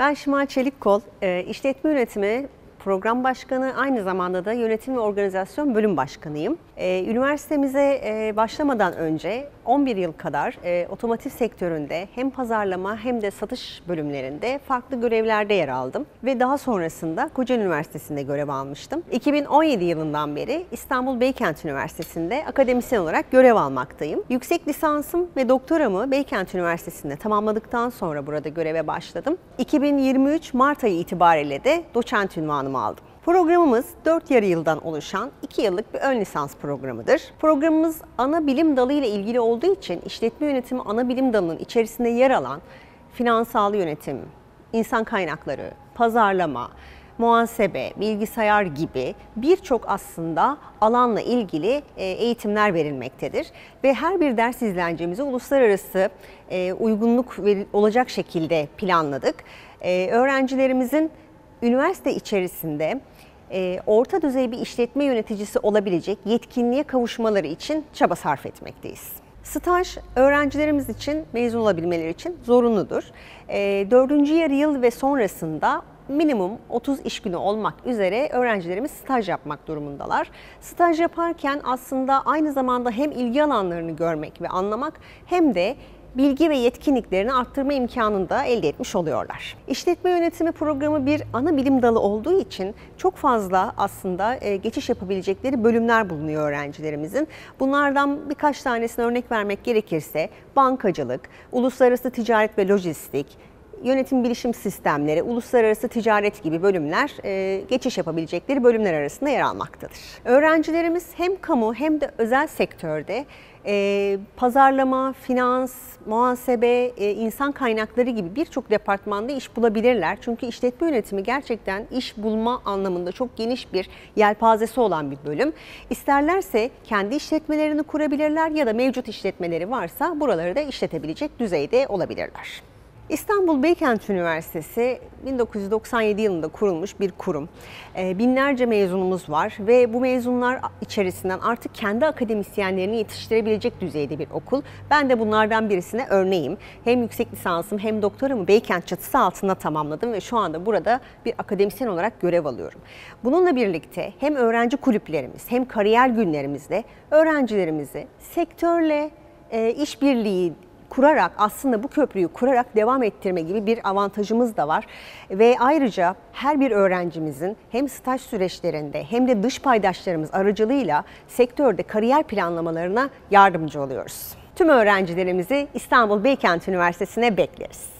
Ben Şimal Çelikkol, e, işletme yönetimi program başkanı, aynı zamanda da yönetim ve organizasyon bölüm başkanıyım. Ee, üniversitemize e, başlamadan önce 11 yıl kadar e, otomotiv sektöründe hem pazarlama hem de satış bölümlerinde farklı görevlerde yer aldım. Ve daha sonrasında Kocaeli Üniversitesi'nde görev almıştım. 2017 yılından beri İstanbul Beykent Üniversitesi'nde akademisyen olarak görev almaktayım. Yüksek lisansım ve doktoramı Beykent Üniversitesi'nde tamamladıktan sonra burada göreve başladım. 2023 Mart ayı itibariyle de doçent ünvanımı aldım. Programımız 4 yarı yıldan oluşan 2 yıllık bir ön lisans programıdır. Programımız ana bilim dalı ile ilgili olduğu için işletme yönetimi ana bilim dalının içerisinde yer alan finansal yönetim, insan kaynakları, pazarlama, muhasebe, bilgisayar gibi birçok aslında alanla ilgili e, eğitimler verilmektedir. Ve her bir ders izlencemizi uluslararası e, uygunluk olacak şekilde planladık. E, öğrencilerimizin üniversite içerisinde e, orta düzey bir işletme yöneticisi olabilecek yetkinliğe kavuşmaları için çaba sarf etmekteyiz. Staj öğrencilerimiz için mezun olabilmeleri için zorunludur. E, dördüncü yarı yıl ve sonrasında minimum 30 iş günü olmak üzere öğrencilerimiz staj yapmak durumundalar. Staj yaparken aslında aynı zamanda hem ilgi alanlarını görmek ve anlamak hem de bilgi ve yetkinliklerini arttırma imkanını da elde etmiş oluyorlar. İşletme yönetimi programı bir ana bilim dalı olduğu için çok fazla aslında e, geçiş yapabilecekleri bölümler bulunuyor öğrencilerimizin. Bunlardan birkaç tanesine örnek vermek gerekirse bankacılık, uluslararası ticaret ve lojistik, yönetim bilişim sistemleri, uluslararası ticaret gibi bölümler e, geçiş yapabilecekleri bölümler arasında yer almaktadır. Öğrencilerimiz hem kamu hem de özel sektörde e, pazarlama, finans, muhasebe, e, insan kaynakları gibi birçok departmanda iş bulabilirler. Çünkü işletme yönetimi gerçekten iş bulma anlamında çok geniş bir yelpazesi olan bir bölüm. İsterlerse kendi işletmelerini kurabilirler ya da mevcut işletmeleri varsa buraları da işletebilecek düzeyde olabilirler. İstanbul Beykent Üniversitesi 1997 yılında kurulmuş bir kurum. Ee, binlerce mezunumuz var ve bu mezunlar içerisinden artık kendi akademisyenlerini yetiştirebilecek düzeyde bir okul. Ben de bunlardan birisine örneğim. Hem yüksek lisansım hem doktoramı Beykent çatısı altında tamamladım ve şu anda burada bir akademisyen olarak görev alıyorum. Bununla birlikte hem öğrenci kulüplerimiz hem kariyer günlerimizde öğrencilerimizi sektörle e, işbirliği kurarak aslında bu köprüyü kurarak devam ettirme gibi bir avantajımız da var. Ve ayrıca her bir öğrencimizin hem staj süreçlerinde hem de dış paydaşlarımız aracılığıyla sektörde kariyer planlamalarına yardımcı oluyoruz. Tüm öğrencilerimizi İstanbul Beykent Üniversitesi'ne bekleriz.